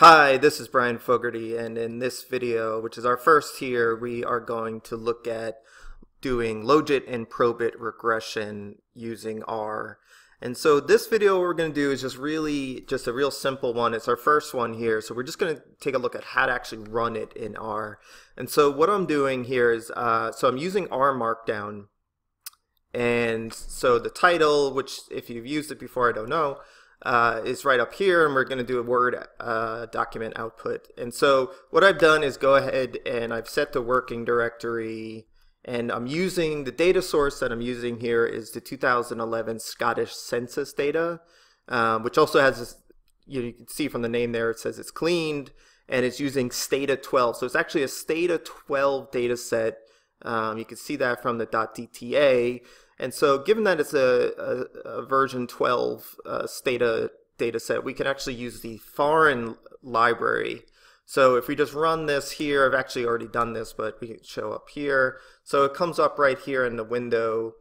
Hi, this is Brian Fogarty, and in this video, which is our first here, we are going to look at doing logit and probit regression using R. And so this video we're going to do is just really just a real simple one. It's our first one here, so we're just going to take a look at how to actually run it in R. And so what I'm doing here is, uh, so I'm using R Markdown, and so the title, which if you've used it before, I don't know, uh, is right up here and we're going to do a Word uh, document output. And so what I've done is go ahead and I've set the working directory and I'm using the data source that I'm using here is the 2011 Scottish Census data, um, which also has this, you, know, you can see from the name there, it says it's cleaned and it's using Stata 12. So it's actually a Stata 12 data set. Um, you can see that from the .dta and so given that it's a, a, a version 12 uh, Stata data set, we can actually use the foreign library. So if we just run this here, I've actually already done this, but we can show up here. So it comes up right here in the window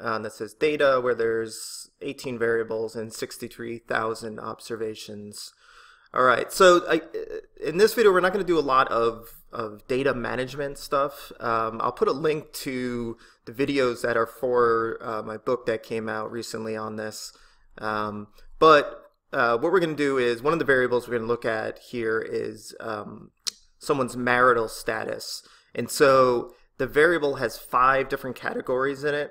um, that says data where there's 18 variables and 63,000 observations. All right, so I, in this video, we're not going to do a lot of, of data management stuff. Um, I'll put a link to the videos that are for uh, my book that came out recently on this. Um, but uh, what we're going to do is one of the variables we're going to look at here is um, someone's marital status. And so the variable has five different categories in it.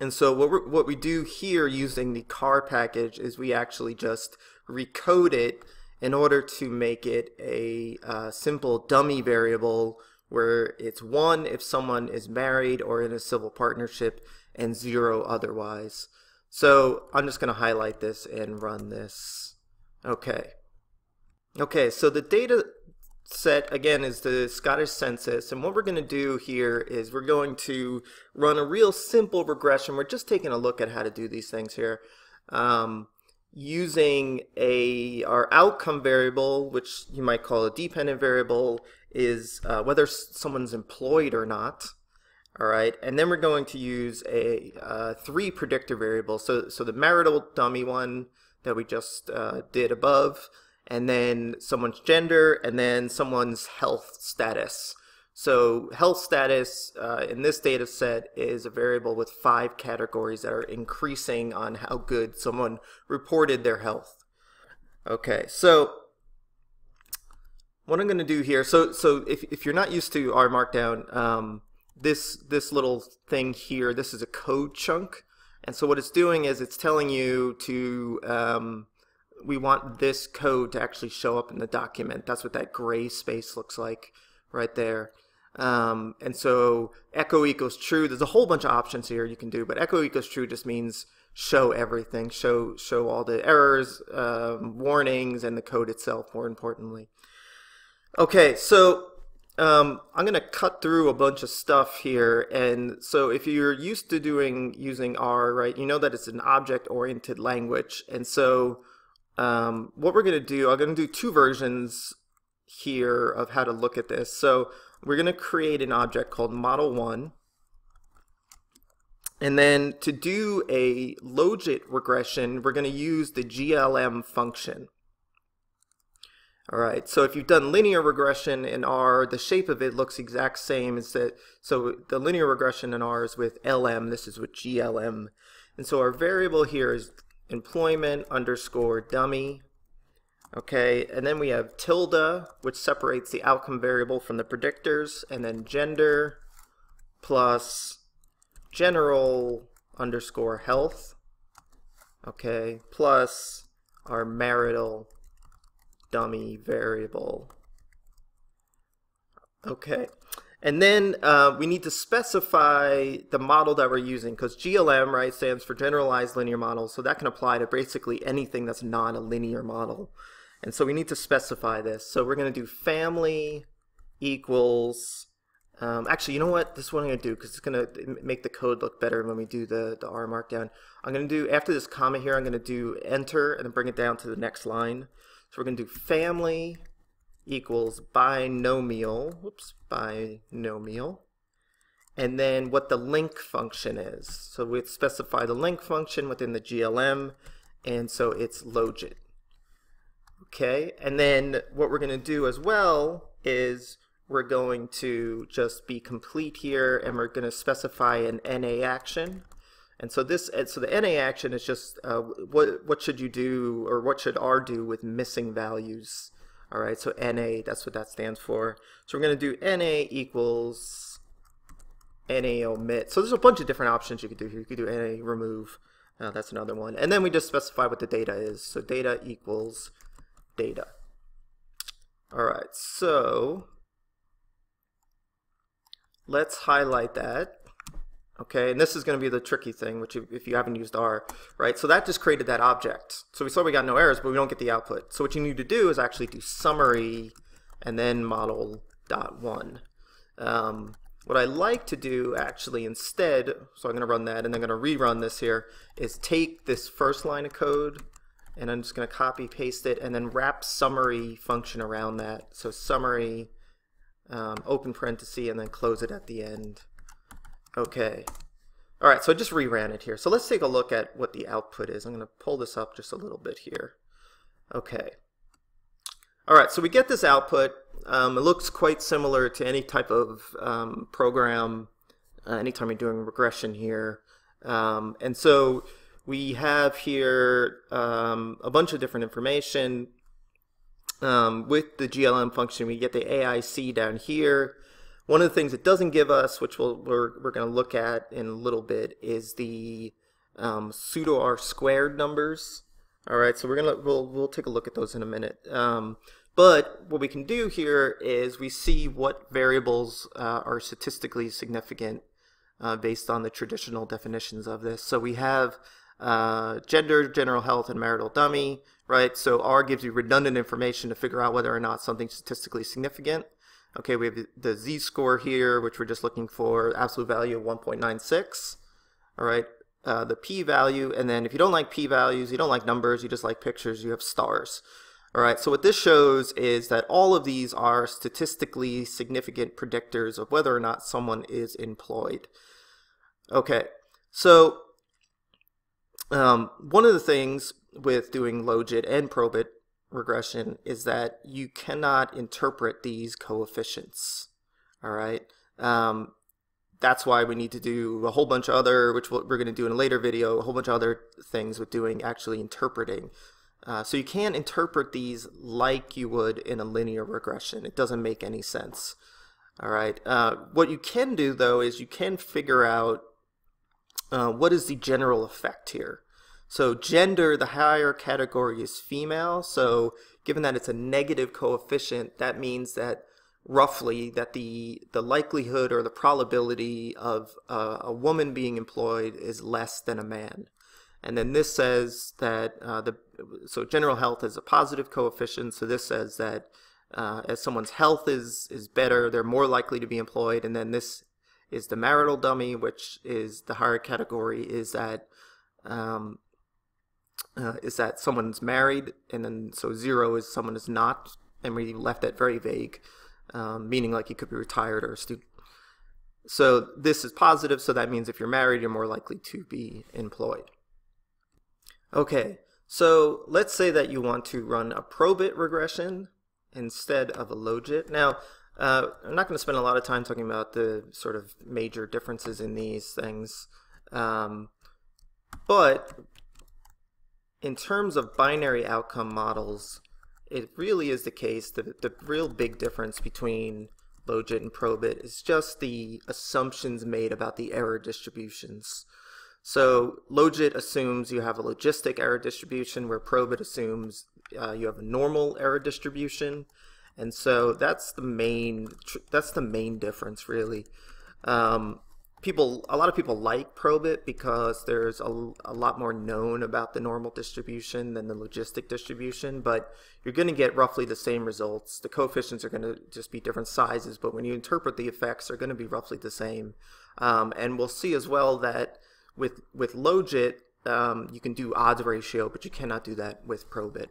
And so what, what we do here using the car package is we actually just recode it in order to make it a uh, simple dummy variable where it's one if someone is married or in a civil partnership and zero otherwise. So I'm just going to highlight this and run this. Okay. Okay, so the data set again is the Scottish Census and what we're going to do here is we're going to run a real simple regression. We're just taking a look at how to do these things here. Um, using a our outcome variable, which you might call a dependent variable, is uh, whether someone's employed or not. All right, and then we're going to use a uh, three predictor variables. So, so the marital dummy one that we just uh, did above, and then someone's gender, and then someone's health status. So health status uh, in this data set is a variable with five categories that are increasing on how good someone reported their health. Okay, so what I'm going to do here, so so if, if you're not used to R Markdown, um, this this little thing here, this is a code chunk, and so what it's doing is it's telling you to um, we want this code to actually show up in the document. That's what that gray space looks like right there. Um, and so echo equals true. There's a whole bunch of options here you can do, but echo equals true just means show everything, show show all the errors, um, warnings, and the code itself. More importantly. Okay, so um, I'm going to cut through a bunch of stuff here. And so if you're used to doing using R, right, you know that it's an object-oriented language. And so um, what we're going to do, I'm going to do two versions here of how to look at this. So we're going to create an object called model1. And then to do a logit regression, we're going to use the GLM function. All right, so if you've done linear regression in R, the shape of it looks exact same as that. So the linear regression in R is with LM, this is with GLM. And so our variable here is employment underscore dummy Okay, and then we have tilde, which separates the outcome variable from the predictors, and then gender plus general underscore health, okay, plus our marital dummy variable. Okay, and then uh, we need to specify the model that we're using because GLM, right, stands for Generalized Linear Model, so that can apply to basically anything that's not a linear model. And so we need to specify this. So we're going to do family equals, um, actually, you know what? This is what I'm going to do because it's going to make the code look better when we do the, the R markdown. I'm going to do, after this comma here, I'm going to do enter and then bring it down to the next line. So we're going to do family equals binomial, whoops, binomial, and then what the link function is. So we specify the link function within the GLM, and so it's logit. Okay, and then what we're going to do as well is we're going to just be complete here and we're going to specify an NA action. And so this, so the NA action is just uh, what what should you do or what should R do with missing values. All right, so NA, that's what that stands for. So we're going to do NA equals NA omit. So there's a bunch of different options you could do here. You could do NA remove. Uh, that's another one. And then we just specify what the data is. So data equals data. All right, so let's highlight that. Okay, and this is going to be the tricky thing, which if you haven't used R, right? So that just created that object. So we saw we got no errors, but we don't get the output. So what you need to do is actually do summary and then model dot one. Um, what I like to do actually instead, so I'm going to run that and I'm going to rerun this here, is take this first line of code and I'm just going to copy paste it and then wrap summary function around that. So summary, um, open parenthesis, and then close it at the end. Okay. All right, so I just reran it here. So let's take a look at what the output is. I'm going to pull this up just a little bit here. Okay. All right, so we get this output. Um, it looks quite similar to any type of um, program uh, anytime you're doing regression here. Um, and so we have here um, a bunch of different information. Um, with the GLM function, we get the AIC down here. One of the things it doesn't give us, which we'll, we're, we're going to look at in a little bit, is the um, pseudo R squared numbers. All right, so we're gonna we'll we'll take a look at those in a minute. Um, but what we can do here is we see what variables uh, are statistically significant uh, based on the traditional definitions of this. So we have uh, gender, general health, and marital dummy, right? So R gives you redundant information to figure out whether or not something's statistically significant. Okay, we have the z-score here, which we're just looking for absolute value of 1.96. All right, uh, the p-value, and then if you don't like p-values, you don't like numbers, you just like pictures, you have stars. All right, so what this shows is that all of these are statistically significant predictors of whether or not someone is employed. Okay, so um, one of the things with doing logit and probit regression is that you cannot interpret these coefficients. All right. Um, that's why we need to do a whole bunch of other, which we're going to do in a later video, a whole bunch of other things with doing actually interpreting. Uh, so you can't interpret these like you would in a linear regression. It doesn't make any sense. All right. Uh, what you can do though is you can figure out uh, what is the general effect here. So gender, the higher category is female. So given that it's a negative coefficient, that means that roughly that the the likelihood or the probability of uh, a woman being employed is less than a man. And then this says that uh, the so general health is a positive coefficient. So this says that uh, as someone's health is is better, they're more likely to be employed. And then this is the marital dummy, which is the higher category, is that um, uh, is that someone's married, and then so zero is someone is not, and we left that very vague, um, meaning like you could be retired or a student. So this is positive, so that means if you're married, you're more likely to be employed. Okay, so let's say that you want to run a probit regression instead of a logit. Now, uh, I'm not going to spend a lot of time talking about the sort of major differences in these things, um, but in terms of binary outcome models, it really is the case that the real big difference between logit and probit is just the assumptions made about the error distributions. So logit assumes you have a logistic error distribution where probit assumes uh, you have a normal error distribution. And so that's the main that's the main difference really. Um, people a lot of people like probit because there's a, a lot more known about the normal distribution than the logistic distribution but you're going to get roughly the same results. The coefficients are going to just be different sizes but when you interpret the effects they're going to be roughly the same. Um, and we'll see as well that with with logit um, you can do odds ratio but you cannot do that with probit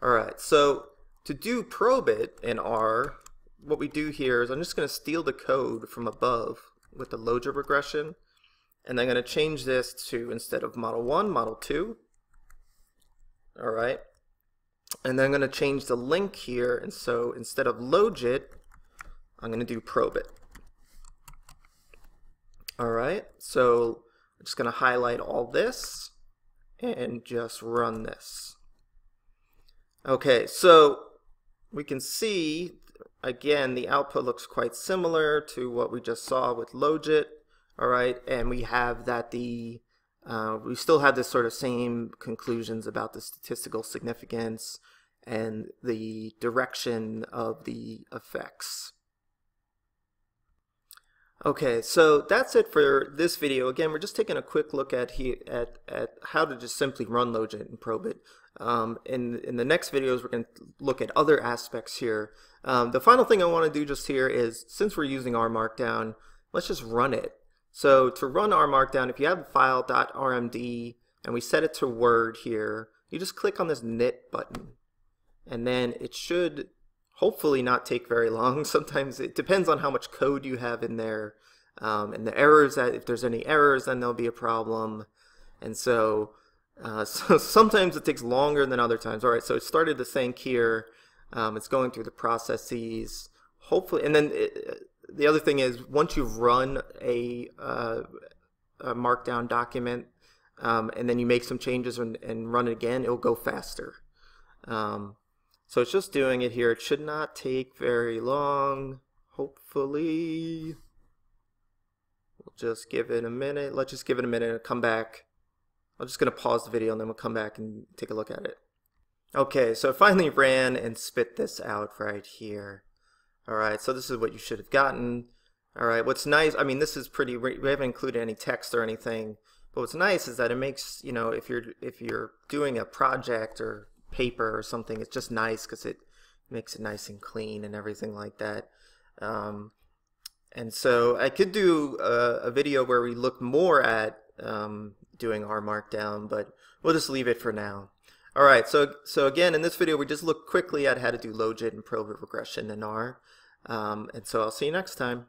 all right so to do probit in R what we do here is I'm just going to steal the code from above with the logit regression. And I'm going to change this to, instead of model 1, model 2. All right. And then I'm going to change the link here. And so instead of logit, I'm going to do probit. All right, so I'm just going to highlight all this and just run this. Okay, so we can see, again, the output looks quite similar to what we just saw with logit. All right, and we have that the uh, we still have this sort of same conclusions about the statistical significance and the direction of the effects. Okay, so that's it for this video. Again, we're just taking a quick look at he, at, at how to just simply run Logit and Probit. Um, in, in the next videos, we're going to look at other aspects here. Um, the final thing I want to do just here is, since we're using R Markdown, let's just run it. So to run R Markdown, if you have a file .rmd and we set it to Word here, you just click on this knit button. And then it should hopefully not take very long. Sometimes it depends on how much code you have in there. Um, and the errors, that if there's any errors, then there'll be a problem. And so, uh, so sometimes it takes longer than other times. All right, so it started the sync here. Um, it's going through the processes. Hopefully, and then it, the other thing is once you've run a, uh, a markdown document um, and then you make some changes and, and, run it again, it'll go faster. Um, so it's just doing it here. It should not take very long, hopefully. We'll just give it a minute. Let's just give it a minute and come back. I'm just going to pause the video and then we'll come back and take a look at it. Okay, so it finally ran and spit this out right here. All right, so this is what you should have gotten. All right, what's nice, I mean, this is pretty, we haven't included any text or anything, but what's nice is that it makes, you know, if you're, if you're doing a project or paper or something, it's just nice because it makes it nice and clean and everything like that. Um, and so I could do a, a, video where we look more at um, doing R Markdown, but we'll just leave it for now. All right, so so again, in this video, we just look quickly at how to do logit and probit regression in R. Um, and so I'll see you next time.